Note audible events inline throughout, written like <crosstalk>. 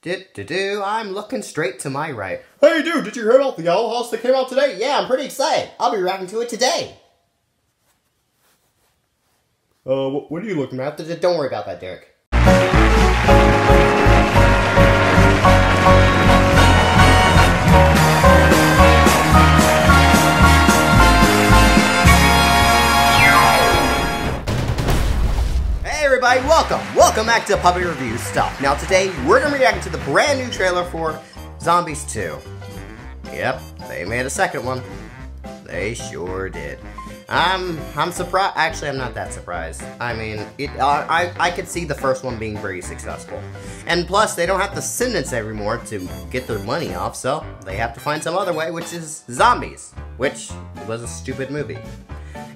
Do do do. I'm looking straight to my right. Hey, dude, did you hear about the Owl House that came out today? Yeah, I'm pretty excited. I'll be reacting to it today. Uh, what are you looking at? Don't worry about that, Derek. Welcome! Welcome back to Puppet Review Stuff. Now today, we're gonna react to the brand new trailer for Zombies 2. Yep, they made a second one. They sure did. I'm, I'm surprised, actually I'm not that surprised. I mean, it, uh, I, I could see the first one being very successful. And plus, they don't have Descendants anymore to get their money off, so they have to find some other way, which is zombies. Which was a stupid movie.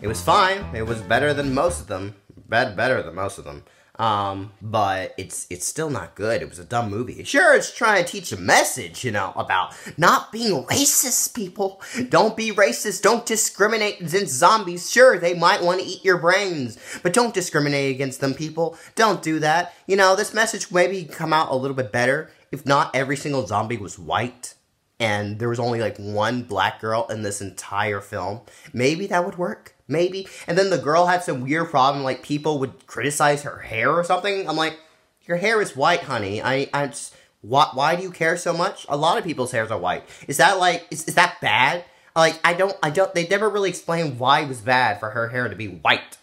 It was fine, it was better than most of them, bad better than most of them. Um, but it's it's still not good. It was a dumb movie. Sure, it's trying to teach a message, you know, about not being racist, people. Don't be racist. Don't discriminate against zombies. Sure, they might want to eat your brains, but don't discriminate against them, people. Don't do that. You know, this message maybe come out a little bit better if not every single zombie was white and there was only like one black girl in this entire film. Maybe that would work maybe. And then the girl had some weird problem, like people would criticize her hair or something. I'm like, your hair is white, honey. I, I just, why, why do you care so much? A lot of people's hairs are white. Is that like, is, is that bad? Like, I don't, I don't, they never really explain why it was bad for her hair to be white.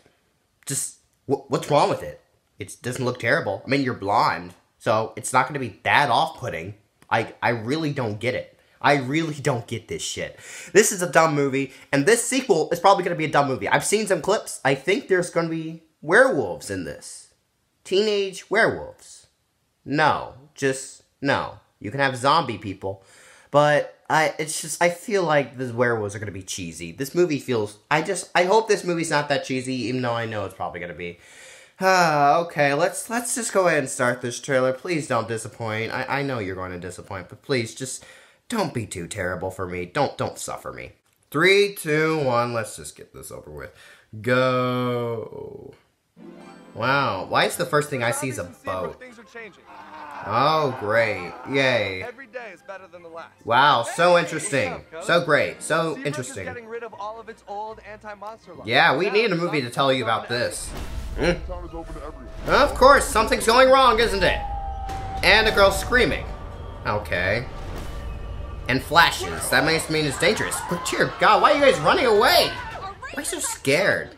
Just, wh what's wrong with it? It doesn't look terrible. I mean, you're blonde, so it's not going to be that off-putting. I, I really don't get it. I really don't get this shit. This is a dumb movie, and this sequel is probably going to be a dumb movie. I've seen some clips. I think there's going to be werewolves in this. Teenage werewolves. No, just no. You can have zombie people, but I it's just I feel like the werewolves are going to be cheesy. This movie feels I just I hope this movie's not that cheesy even though I know it's probably going to be. Ah, <sighs> okay, let's let's just go ahead and start this trailer. Please don't disappoint. I I know you're going to disappoint, but please just don't be too terrible for me. Don't don't suffer me. Three, two, one. Let's just get this over with. Go. Wow. Why is the first thing I see is a boat? Oh, great. Yay. Every day is better than the last. Wow, so interesting. So great. So interesting. Yeah, we need a movie to tell you about this. Mm. Of course, something's going wrong, isn't it? And a girl screaming. Okay and flashes. That makes mean it's dangerous. But dear God, why are you guys running away? Why are you so scared?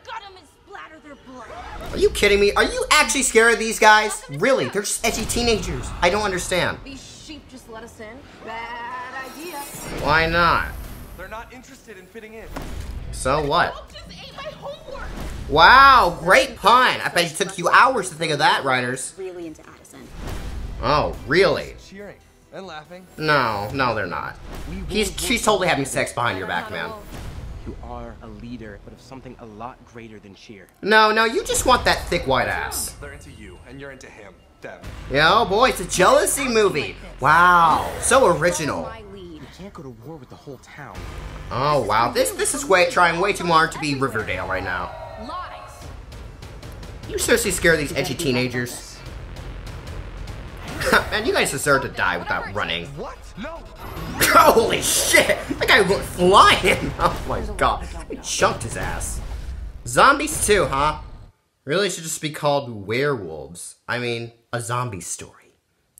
Are you kidding me? Are you actually scared of these guys? Really? They're just edgy teenagers. I don't understand. These sheep just let us in. Bad idea. Why not? They're not interested in fitting in. So what? Wow, great pun. I bet it took you hours to think of that, writers. Really into Addison. Oh, really? Cheering and laughing. No, no, they're not. He's she's totally having sex behind your back, man. You are a leader, but of something a lot greater than cheer. No, no, you just want that thick white ass. They're into you, and you're into him. Them. Yeah, oh boy, it's a jealousy movie. Wow, so original. You can't go to war with the whole town. Oh wow, this this is way trying way too hard to be Riverdale right now. You seriously scare these edgy teenagers? <laughs> Man, you guys deserve to die without running. What? No. <laughs> Holy shit! That guy went flying! <laughs> Oh my god. He chunked his ass. Zombies 2, huh? Really should just be called werewolves. I mean, a zombie story.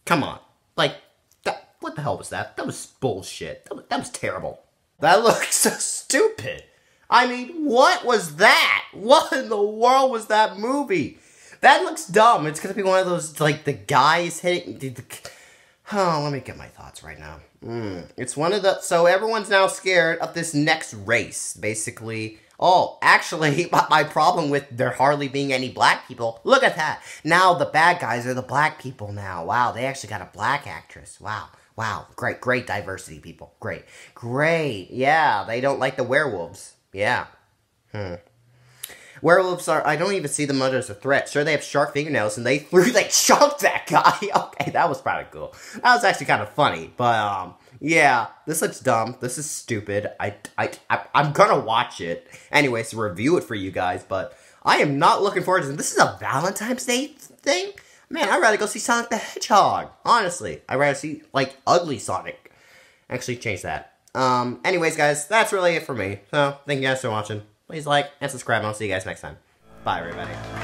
Come on. Like, that, what the hell was that? That was bullshit. That was, that was terrible. That looks so stupid. I mean, what was that? What in the world was that movie? That looks dumb. It's gonna be one of those like the guys hitting. Oh, let me get my thoughts right now. Mm. It's one of the so everyone's now scared of this next race. Basically, oh, actually, <laughs> my problem with there hardly being any black people. Look at that. Now the bad guys are the black people. Now, wow, they actually got a black actress. Wow. Wow, great, great diversity, people. Great, great. Yeah, they don't like the werewolves. Yeah. Hmm. Werewolves are, I don't even see them as a threat. Sure, they have sharp fingernails, and they threw, they chunked that <laughs> guy. okay, that was probably cool. That was actually kind of funny, but, um, yeah, this looks dumb. This is stupid. I, I, I, am gonna watch it. Anyways, review it for you guys, but I am not looking forward to this. This is a Valentine's Day thing? Man, I'd rather go see Sonic the Hedgehog. Honestly, I'd rather see, like, ugly Sonic. Actually, change that. Um, anyways, guys, that's really it for me. So, thank you guys for watching please like and subscribe, and I'll see you guys next time. Bye, everybody.